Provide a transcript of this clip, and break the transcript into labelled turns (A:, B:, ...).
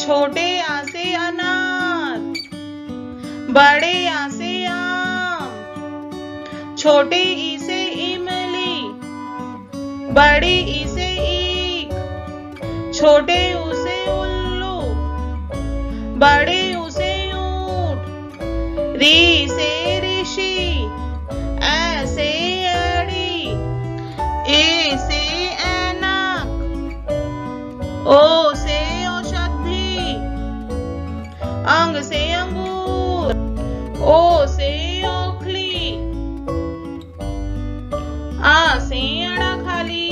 A: छोटे आसे अनार, बड़े आसे आम, छोटे इसे इमली, बड़े इसे से ईख, छोटे उसे उल्लू, बड़े उसे ऊट, री से ऋषि ऐसे अड़ी ऐसे से ऐनक, ओ अंग से अंगूर ओ से ओखली आ अड़ा खाली